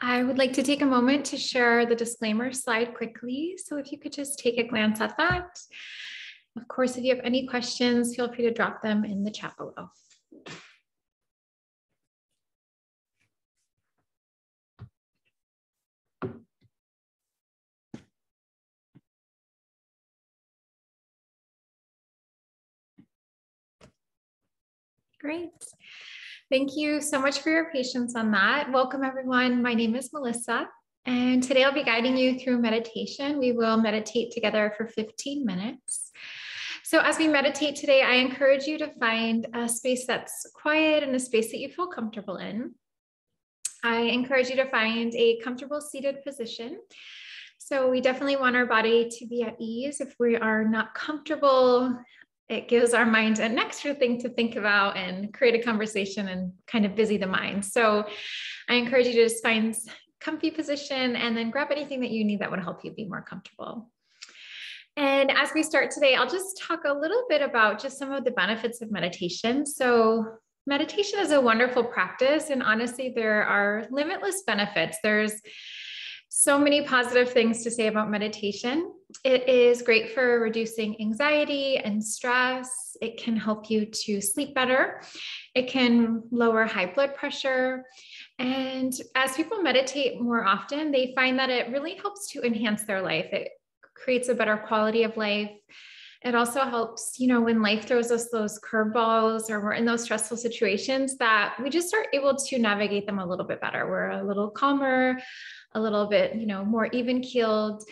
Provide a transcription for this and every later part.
I would like to take a moment to share the disclaimer slide quickly. So if you could just take a glance at that. Of course, if you have any questions, feel free to drop them in the chat below. Great. Thank you so much for your patience on that. Welcome everyone. My name is Melissa and today I'll be guiding you through meditation. We will meditate together for 15 minutes. So as we meditate today, I encourage you to find a space that's quiet and a space that you feel comfortable in. I encourage you to find a comfortable seated position. So we definitely want our body to be at ease. If we are not comfortable, it gives our mind an extra thing to think about and create a conversation and kind of busy the mind. So I encourage you to just find comfy position and then grab anything that you need that would help you be more comfortable. And as we start today, I'll just talk a little bit about just some of the benefits of meditation. So meditation is a wonderful practice and honestly there are limitless benefits. There's so many positive things to say about meditation. It is great for reducing anxiety and stress. It can help you to sleep better. It can lower high blood pressure. And as people meditate more often, they find that it really helps to enhance their life. It creates a better quality of life. It also helps, you know, when life throws us those curveballs or we're in those stressful situations that we just are able to navigate them a little bit better. We're a little calmer, a little bit, you know, more even keeled.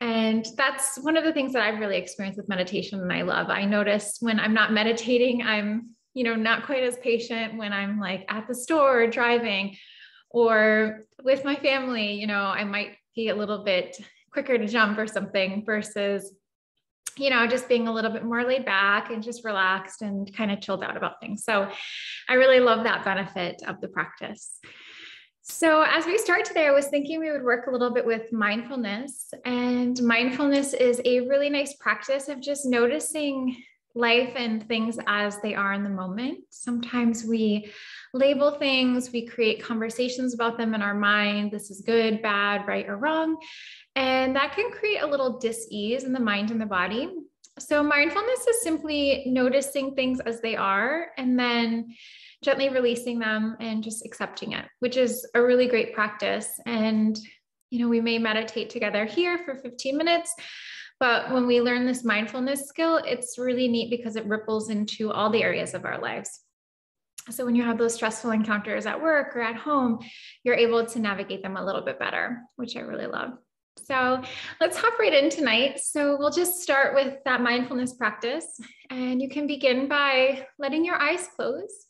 And that's one of the things that I've really experienced with meditation and I love. I notice when I'm not meditating, I'm, you know, not quite as patient when I'm like at the store or driving or with my family, you know, I might be a little bit quicker to jump or something versus you know, just being a little bit more laid back and just relaxed and kind of chilled out about things. So I really love that benefit of the practice. So, as we start today, I was thinking we would work a little bit with mindfulness. And mindfulness is a really nice practice of just noticing life and things as they are in the moment. Sometimes we label things, we create conversations about them in our mind. This is good, bad, right, or wrong. And that can create a little dis ease in the mind and the body. So, mindfulness is simply noticing things as they are and then gently releasing them and just accepting it, which is a really great practice. And, you know, we may meditate together here for 15 minutes. But when we learn this mindfulness skill, it's really neat because it ripples into all the areas of our lives. So when you have those stressful encounters at work or at home, you're able to navigate them a little bit better, which I really love. So let's hop right in tonight. So we'll just start with that mindfulness practice. And you can begin by letting your eyes close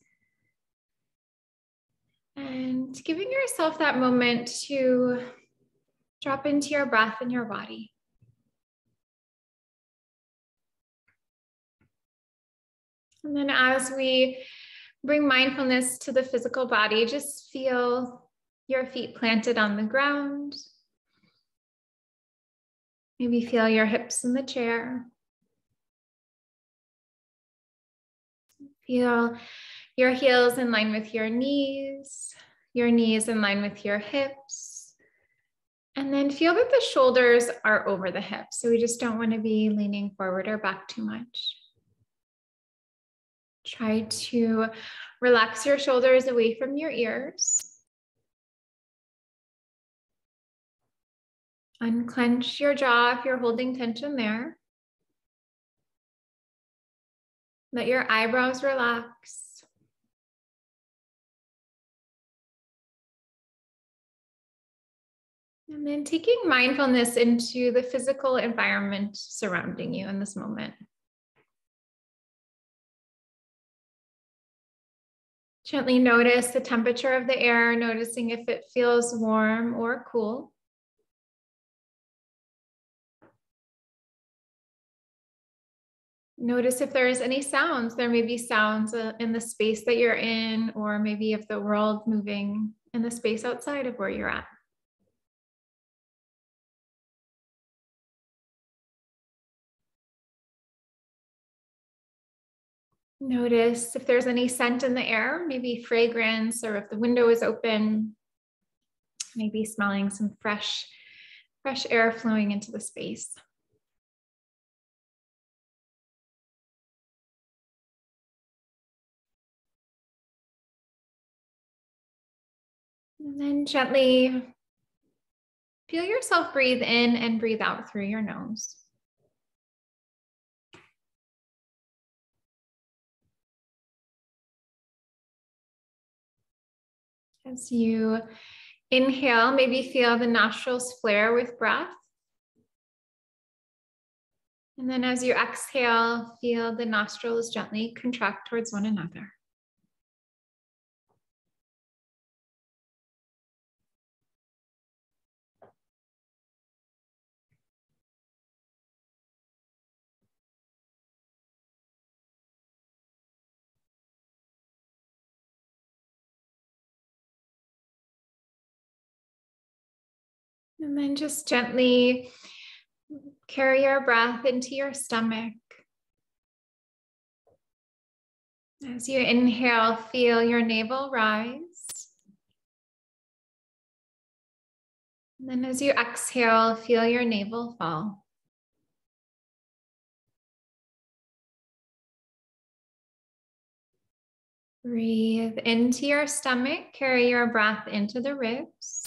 and giving yourself that moment to drop into your breath and your body. And then as we bring mindfulness to the physical body, just feel your feet planted on the ground. Maybe feel your hips in the chair. Feel your heels in line with your knees, your knees in line with your hips. And then feel that the shoulders are over the hips. So we just don't want to be leaning forward or back too much. Try to relax your shoulders away from your ears. Unclench your jaw if you're holding tension there. Let your eyebrows relax. And then taking mindfulness into the physical environment surrounding you in this moment. Gently notice the temperature of the air, noticing if it feels warm or cool. Notice if there's any sounds. There may be sounds uh, in the space that you're in, or maybe if the world moving in the space outside of where you're at. Notice if there's any scent in the air, maybe fragrance, or if the window is open, maybe smelling some fresh, fresh air flowing into the space. And then gently feel yourself breathe in and breathe out through your nose. As you inhale, maybe feel the nostrils flare with breath. And then as you exhale, feel the nostrils gently contract towards one another. And then just gently carry your breath into your stomach. As you inhale, feel your navel rise. And then as you exhale, feel your navel fall. Breathe into your stomach, carry your breath into the ribs.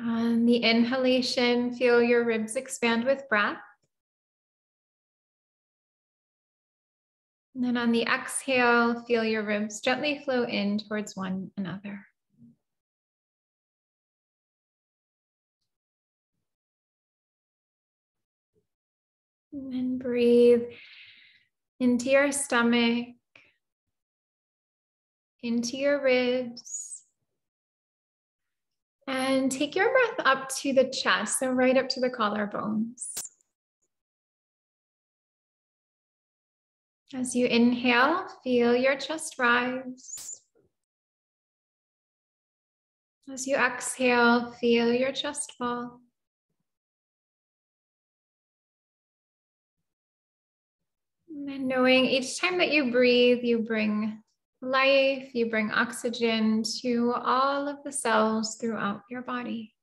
On the inhalation, feel your ribs expand with breath. And then on the exhale, feel your ribs gently flow in towards one another. And then breathe into your stomach, into your ribs. And take your breath up to the chest, so right up to the collarbones. As you inhale, feel your chest rise. As you exhale, feel your chest fall. And knowing each time that you breathe, you bring life, you bring oxygen to all of the cells throughout your body.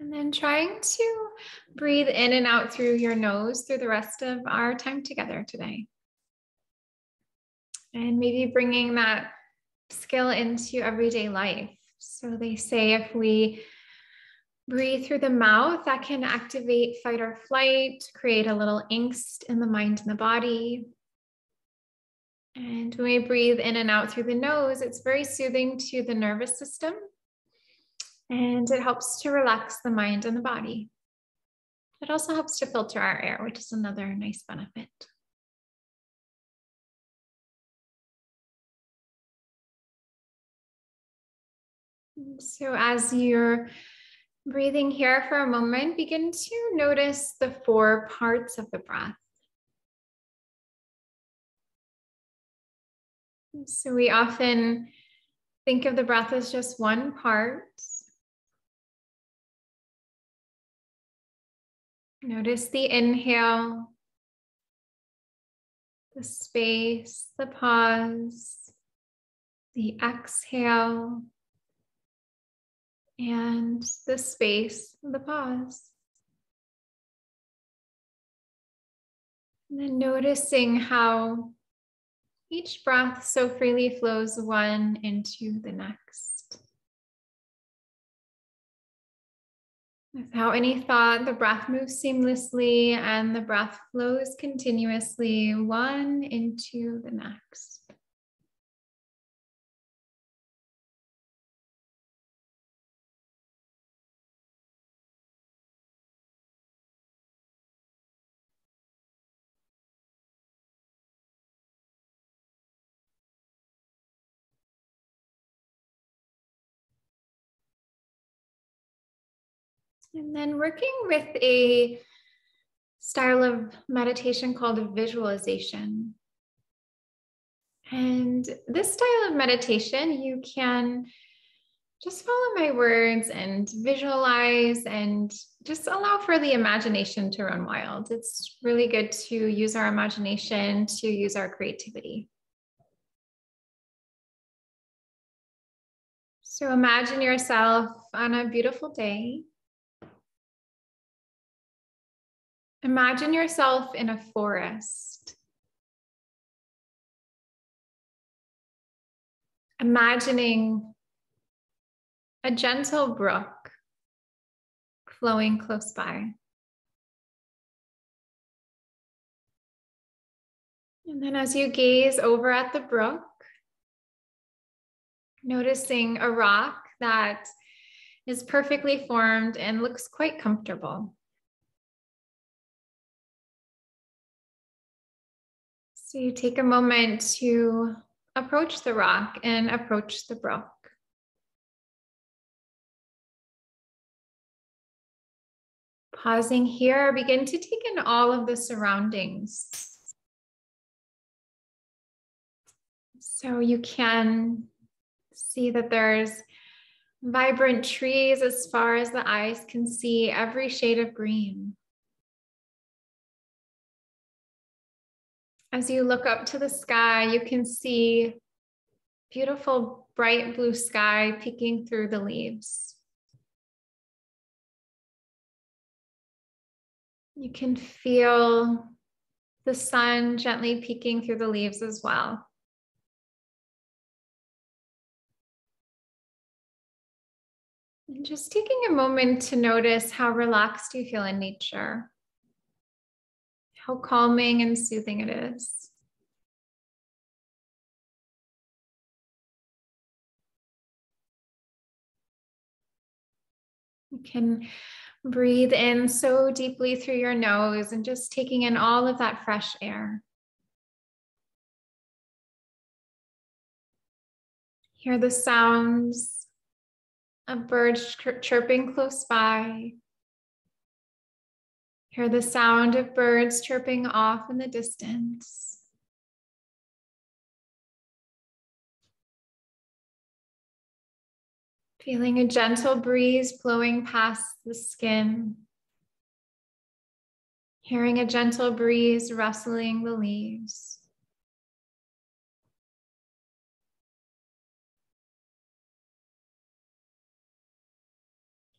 And then trying to breathe in and out through your nose through the rest of our time together today. And maybe bringing that skill into everyday life. So they say if we Breathe through the mouth. That can activate fight or flight, create a little angst in the mind and the body. And when we breathe in and out through the nose, it's very soothing to the nervous system. And it helps to relax the mind and the body. It also helps to filter our air, which is another nice benefit. So as you're Breathing here for a moment, begin to notice the four parts of the breath. So we often think of the breath as just one part. Notice the inhale, the space, the pause, the exhale, and the space, the pause. And then noticing how each breath so freely flows one into the next. Without any thought, the breath moves seamlessly and the breath flows continuously, one into the next. And then working with a style of meditation called visualization. And this style of meditation, you can just follow my words and visualize and just allow for the imagination to run wild. It's really good to use our imagination, to use our creativity. So imagine yourself on a beautiful day. Imagine yourself in a forest. Imagining a gentle brook flowing close by. And then as you gaze over at the brook, noticing a rock that is perfectly formed and looks quite comfortable. So you take a moment to approach the rock and approach the brook. Pausing here, begin to take in all of the surroundings. So you can see that there's vibrant trees as far as the eyes can see, every shade of green. As you look up to the sky, you can see beautiful bright blue sky peeking through the leaves. You can feel the sun gently peeking through the leaves as well. And just taking a moment to notice how relaxed you feel in nature, how calming and soothing it is. You can Breathe in so deeply through your nose and just taking in all of that fresh air. Hear the sounds of birds chirping close by. Hear the sound of birds chirping off in the distance. Feeling a gentle breeze blowing past the skin. Hearing a gentle breeze rustling the leaves.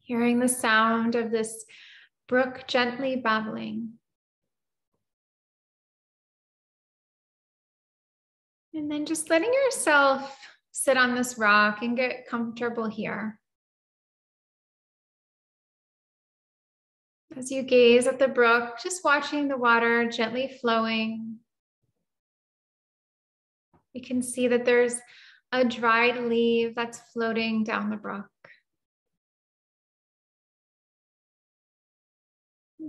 Hearing the sound of this brook gently babbling. And then just letting yourself sit on this rock and get comfortable here. As you gaze at the brook, just watching the water gently flowing, you can see that there's a dried leaf that's floating down the brook.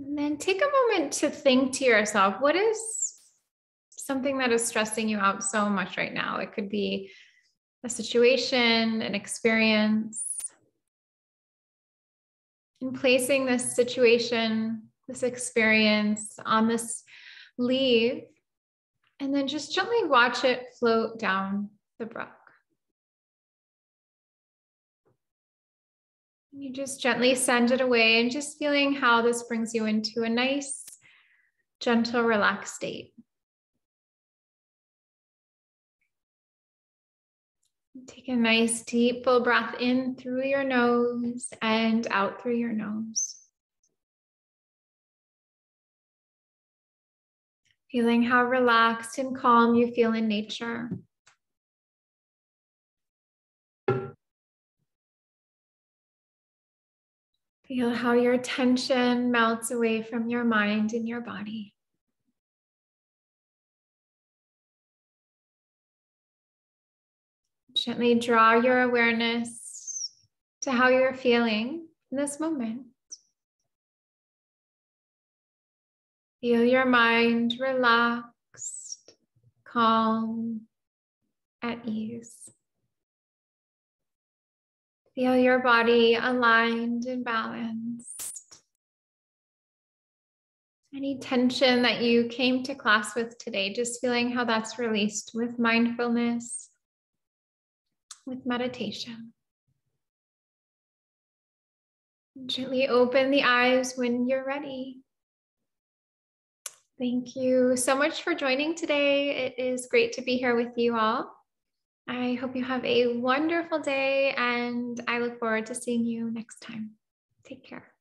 Then take a moment to think to yourself what is something that is stressing you out so much right now? It could be a situation, an experience. And placing this situation, this experience on this leaf, and then just gently watch it float down the brook. You just gently send it away and just feeling how this brings you into a nice, gentle, relaxed state. Take a nice deep full breath in through your nose and out through your nose. Feeling how relaxed and calm you feel in nature. Feel how your tension melts away from your mind and your body. Gently draw your awareness to how you're feeling in this moment. Feel your mind relaxed, calm, at ease. Feel your body aligned and balanced. Any tension that you came to class with today, just feeling how that's released with mindfulness with meditation. Gently open the eyes when you're ready. Thank you so much for joining today. It is great to be here with you all. I hope you have a wonderful day and I look forward to seeing you next time. Take care.